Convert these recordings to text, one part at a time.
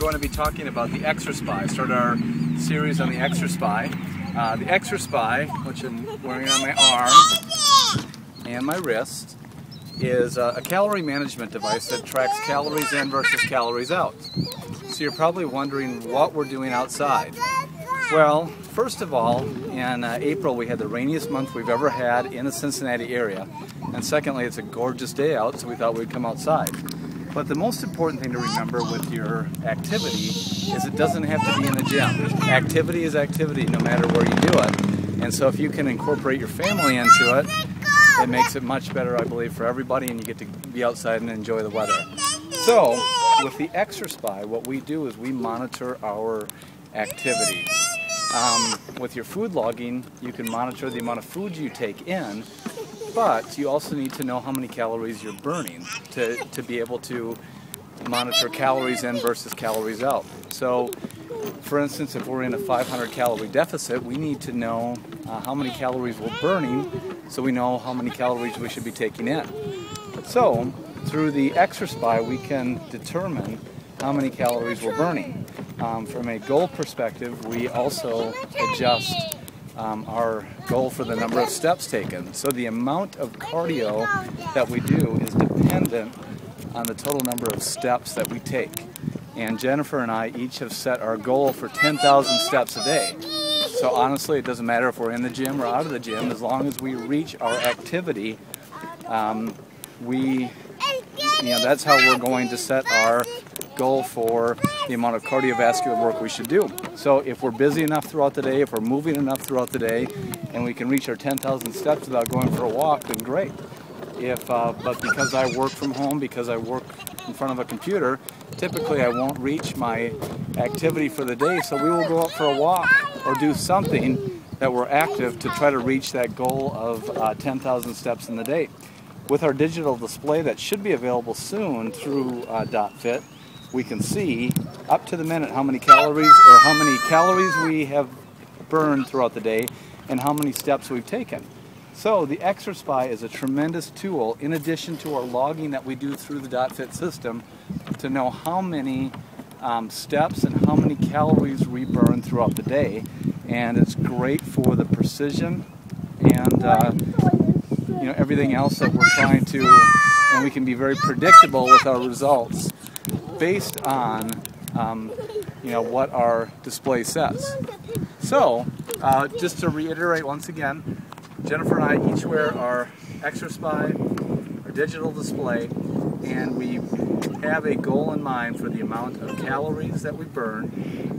talking about the ExerSpy. Start our series on the ExerSpy. Uh, the ExerSpy, which I'm wearing on my arm and my wrist, is uh, a calorie management device that tracks calories in versus calories out. So you're probably wondering what we're doing outside. Well, first of all, in uh, April we had the rainiest month we've ever had in the Cincinnati area. And secondly, it's a gorgeous day out, so we thought we'd come outside. But the most important thing to remember with your activity is it doesn't have to be in the gym. Activity is activity no matter where you do it. And so if you can incorporate your family into it, it makes it much better, I believe, for everybody and you get to be outside and enjoy the weather. So, with the ExerSpy, what we do is we monitor our activity. Um, with your food logging, you can monitor the amount of food you take in but you also need to know how many calories you're burning to, to be able to monitor calories in versus calories out. So, for instance, if we're in a 500 calorie deficit, we need to know uh, how many calories we're burning so we know how many calories we should be taking in. So, through the ExerSpy, we can determine how many calories we're burning. Um, from a goal perspective, we also adjust um, our goal for the number of steps taken. So the amount of cardio that we do is dependent on the total number of steps that we take. And Jennifer and I each have set our goal for 10,000 steps a day. So honestly, it doesn't matter if we're in the gym or out of the gym, as long as we reach our activity, um, we, you know, that's how we're going to set our goal for the amount of cardiovascular work we should do. So if we're busy enough throughout the day, if we're moving enough throughout the day, and we can reach our 10,000 steps without going for a walk, then great. If, uh, but because I work from home, because I work in front of a computer, typically I won't reach my activity for the day, so we will go out for a walk or do something that we're active to try to reach that goal of uh, 10,000 steps in the day. With our digital display that should be available soon through uh, DotFit, we can see up to the minute how many calories or how many calories we have burned throughout the day and how many steps we've taken. So the ExerSpy is a tremendous tool in addition to our logging that we do through the DotFit system to know how many um, steps and how many calories we burn throughout the day. And it's great for the precision and uh, you know everything else that we're trying to, and we can be very predictable with our results based on um, you know what our display says. So, uh, just to reiterate once again, Jennifer and I each wear our ExerSpy, our digital display, and we have a goal in mind for the amount of calories that we burn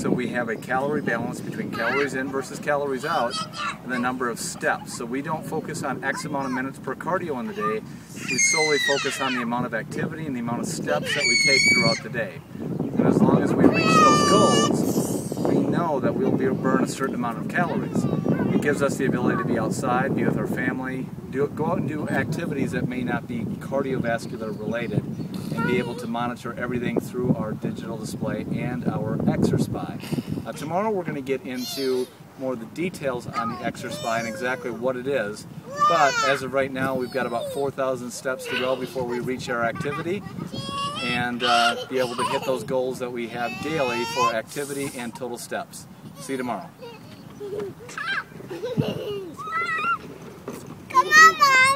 so we have a calorie balance between calories in versus calories out and the number of steps. So we don't focus on X amount of minutes per cardio in the day. We solely focus on the amount of activity and the amount of steps that we take throughout the day. And as long as we reach those goals, we know that we'll be burn a certain amount of calories. It gives us the ability to be outside, be with our family, do, go out and do activities that may not be cardiovascular related and be able to monitor everything through our digital display and our ExerSpy. Uh, tomorrow we're going to get into more of the details on the ExerSpy and exactly what it is. But as of right now, we've got about 4,000 steps to go before we reach our activity and uh, be able to hit those goals that we have daily for activity and total steps. See you tomorrow. Come on, Mom.